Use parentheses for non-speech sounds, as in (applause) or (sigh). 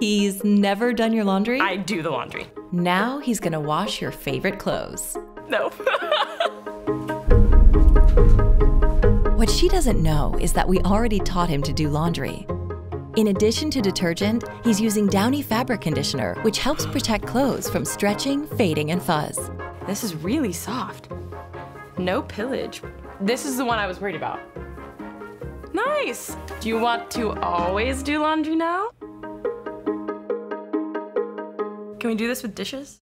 He's never done your laundry? I do the laundry. Now he's gonna wash your favorite clothes. No. (laughs) What she doesn't know is that we already taught him to do laundry. In addition to detergent, he's using Downy fabric conditioner, which helps protect clothes from stretching, fading, and fuzz. this is really soft. No pillage. This is the one I was worried about. Nice. Do you want to always do laundry now? Can we do this with dishes?